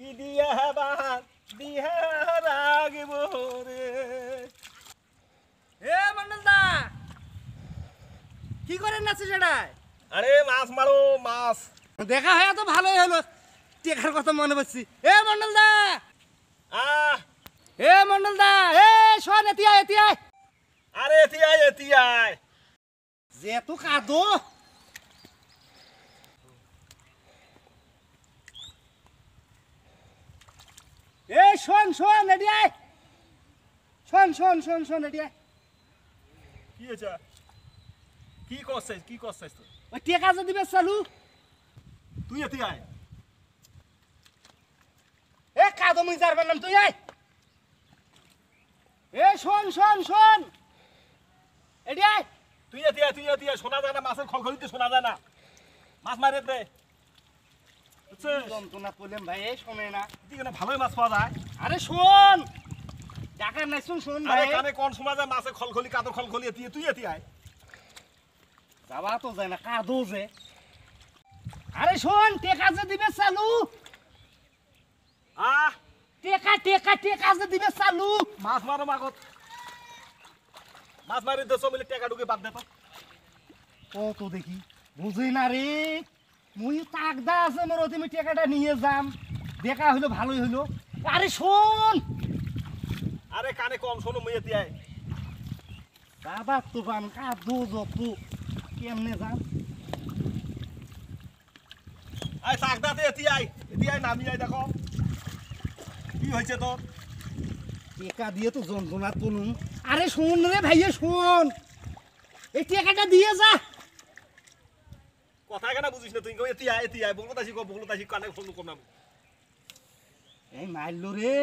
কি দিয়া বান দিয়া রাগব রে? এ মন্ডল দা কি করেন নাচে সেটাই আরে মাছ মারো মাছ। দেখা হয় তো ভালোই হলো টেকার কথা মনে পড়ছি। এ মন্ডল দা! আহ! এ মন্ডল দা এ শোন এতিয়া এতিয়া আরে এতিয়াই এতিয়াই যে তো কাদো এ শোন শোন এডিয়াই শোন শোন শোন শোন এডিয়াই কি হয়েছে? কি করছিস? কি করছিস তুই? ওই টেকা যে দিবে চালু তুই এতিয়াই এ কাদো মুই যার নাম তুই আয়। এ শোন শোন শোন। এডিয়াই তুই এতিয়াই তুই এতিয়াই শোনা যায় না মাছের খলখলিতে শোনা যায় না। মাছ মারে দে। বুঝছিস যন্ত্রণা করলাম ভাই এই শোনে না। এদিকে ভালোই মাছ পাওয়া যায়। আরে শোন টাকা নাই শুন শোন ভাই। কানে কোন শোনা যায় মাছের খলখলি কাদর খলখলি এতিয়াই তুই এতিয়াই যাবা তো যায় না কাদো যে। আরে শোন টেকা যে দিবে চালু। আহ! টেকা টেকা টেকা যে দিবে চালু। মাছ মারো মাগত। মাছ মারি দেছো মিলে টেকা ঢুকে বাদ দে তো। কত দেখি বুঝি না রে। মুই তাকদা আছে মোর তুমি টেকাটা নিয়ে যাম। দেখা হইল ভালোই হইল। আরে শোন! আরে কানে কম শোনো মুই এতিয়াই দাদা তো বান কাদো যত কেমনে যাম? আই সাকদাতে এতিয়াই এতিয়াই নামি আই দেখো। কি হয়েছে তোর? টেকা দিয়ে তো যন্ত্রণা তুলুম আরে শোন রে ভাইয়ে শোন। এই টেকাটা দিয়ে যা। কথা কেন বুঝিস না? তুই এতিয়া এতিয়াই বগলত আসি কো বগলত আসি কানে ফোন করলাম এই মারলো রে